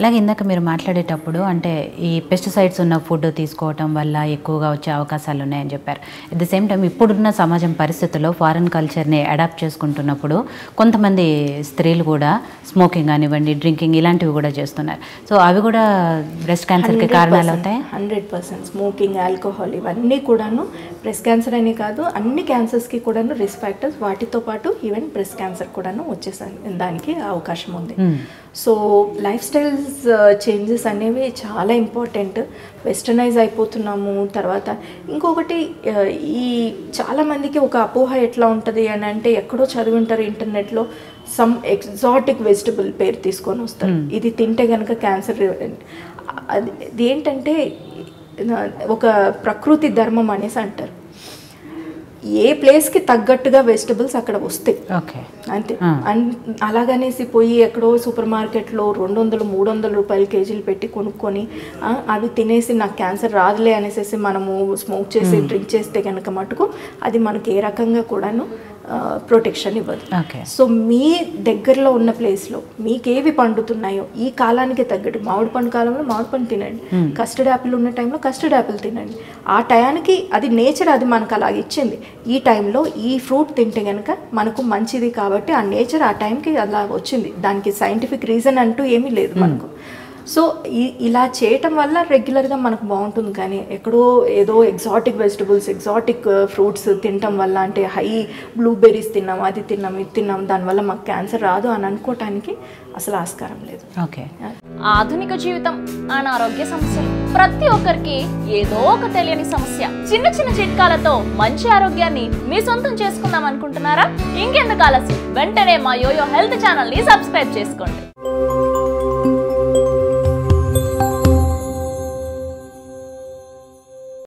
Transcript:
అలాగే ఇందాక మీరు మాట్లాడేటప్పుడు అంటే ఈ పెస్టిసైడ్స్ ఉన్న ఫుడ్ తీసుకోవటం వల్ల ఎక్కువగా వచ్చే అవకాశాలు ఉన్నాయని చెప్పారు. అట్ ద సేమ్ టైం ఇప్పుడున్న సమాజం పరిస్థితుల్లో ఫారెన్ కల్చర్ని అడాప్ట్ చేసుకుంటున్నప్పుడు కొంతమంది స్త్రీలు కూడా స్మోకింగ్ కానివ్వండి డ్రింకింగ్ ఇలాంటివి కూడా చేస్తున్నారు. సో అవి కూడా బ్రెస్ట్ క్యాన్సర్కి కారణాలు అవుతాయి? Hundred percent. స్మోకింగ్ ఆల్కహాల్ ఇవన్నీ కూడాను బ్రెస్ట్ క్యాన్సర్ అనే కాదు అన్ని క్యాన్సర్స్కి కూడాను రిస్క్ ఫ్యాక్టర్స్ వాటితో పాటు ఈవెన్ బ్రెస్ట్ క్యాన్సర్ కూడాను వచ్చేసాయి దానికి అవకాశం ఉంది. సో లైఫ్ స్టైల్స్ చేంజెస్ అనేవి చాలా ఇంపార్టెంట్ వెస్టర్నైజ్ అయిపోతున్నాము. తర్వాత ఇంకొకటి ఆ, ఈ చాలామందికి ఒక అపోహ ఎట్లా ఉంటుంది అని అంటే ఎక్కడో చదివి ఉంటారు ఇంటర్నెట్లో సమ్ ఎగ్జాటిక్ వెజిటబుల్ పేరు తీసుకొని వస్తారు. ఇది తింటే కనుక క్యాన్సర్ అది ఏంటంటే ఒక ప్రకృతి ధర్మం అనేసి అంటారు. ఏ ప్లేస్కి తగ్గట్టుగా వెజిటబుల్స్ అక్కడ వస్తాయి. ఓకే. అంతే. అన్ అలాగనేసి పోయి ఎక్కడో సూపర్ మార్కెట్లో రెండు వందలు మూడు వందల రూపాయలు కేజీలు పెట్టి కొనుక్కొని అవి తినేసి నాకు క్యాన్సర్ రాదులే అనేసి మనము స్మోక్ చేసి డ్రింక్ చేస్తే కనుక మటుకు అది మనకి ఏ రకంగా కూడాను ప్రొటెక్షన్ ఇవ్వదు. ఓకే. సో మీ దగ్గరలో ఉన్న ప్లేస్లో మీకు ఏవి పండుతున్నాయో ఈ కాలానికి తగ్గట్టు మామిడి పండు కాలంలో మామిడి పండు తినండి. కస్టర్డ్ యాపిల్ ఉన్న టైంలో కస్టర్డ్ యాపిల్ తినండి. ఆ టయానికి అది నేచర్ అది మనకు అలా ఇచ్చింది. ఈ టైంలో ఈ ఫ్రూట్ తింటే కనుక మనకు మంచిది కాబట్టి ఆ నేచర్ ఆ టైంకి అలా వచ్చింది. దానికి సైంటిఫిక్ రీజన్ అంటూ ఏమీ లేదు మనకు. సో ఈ- ఇలా చేయటం వల్ల రెగ్యులర్గా మనకు బాగుంటుంది కానీ ఎక్కడో ఏదో ఎగ్జాటిక్ వెజిటబుల్స్ ఎగ్జాటిక్ ఫ్రూట్స్ తినటం వల్ల అంటే హై బ్లూబెర్రీస్ తిన్నాం అది తిన్నాం ఇది తిన్నాం దానివల్ల మాకు క్యాన్సర్ రాదు అని అనుకోవటానికి అసలు ఆస్కారం లేదు. ఓకే. ఆధునిక జీవితం అనారోగ్య సమస్యలు. ప్రతి ఒక్కరికి ఏదో ఒక తెలియని సమస్య. చిన్న చిన్న చిట్కాలతో మంచి ఆరోగ్యాన్ని మీ సొంతం చేసుకుందాం అనుకుంటున్నారా? ఇంకెందుకు ఆలస్యం? వెంటనే మా యోయో హెల్త్ ఛానల్ని సబ్స్క్రైబ్ చేసుకోండి.